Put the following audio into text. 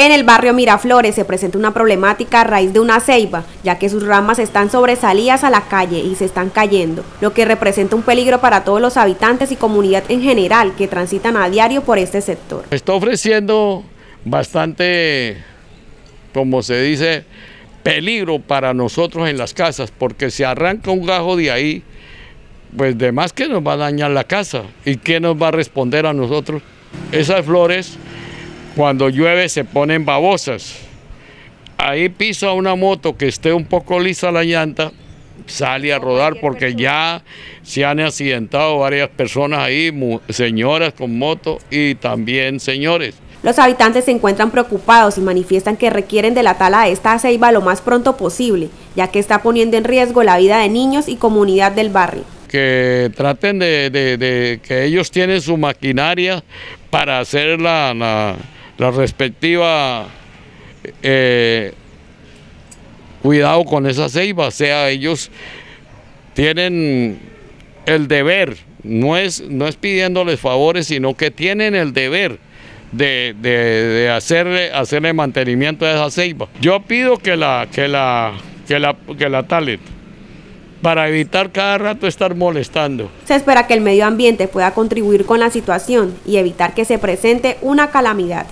En el barrio Miraflores se presenta una problemática a raíz de una ceiba, ya que sus ramas están sobresalidas a la calle y se están cayendo, lo que representa un peligro para todos los habitantes y comunidad en general que transitan a diario por este sector. Está ofreciendo bastante, como se dice, peligro para nosotros en las casas, porque si arranca un gajo de ahí, pues de más que nos va a dañar la casa. ¿Y qué nos va a responder a nosotros? Esas flores cuando llueve se ponen babosas. Ahí pisa una moto que esté un poco lisa la llanta, sale a rodar porque ya se han accidentado varias personas ahí, señoras con moto y también señores. Los habitantes se encuentran preocupados y manifiestan que requieren de la tala de esta ceiba lo más pronto posible, ya que está poniendo en riesgo la vida de niños y comunidad del barrio. Que traten de, que ellos tienen su maquinaria para hacer la la respectiva eh, cuidado con esa ceiba, sea, ellos tienen el deber, no es, no es pidiéndoles favores, sino que tienen el deber de, de, hacerle, hacerle mantenimiento a esa ceiba. Yo pido que la, que la, que la, que la talen para evitar cada rato estar molestando. Se espera que el medio ambiente pueda contribuir con la situación y evitar que se presente una calamidad.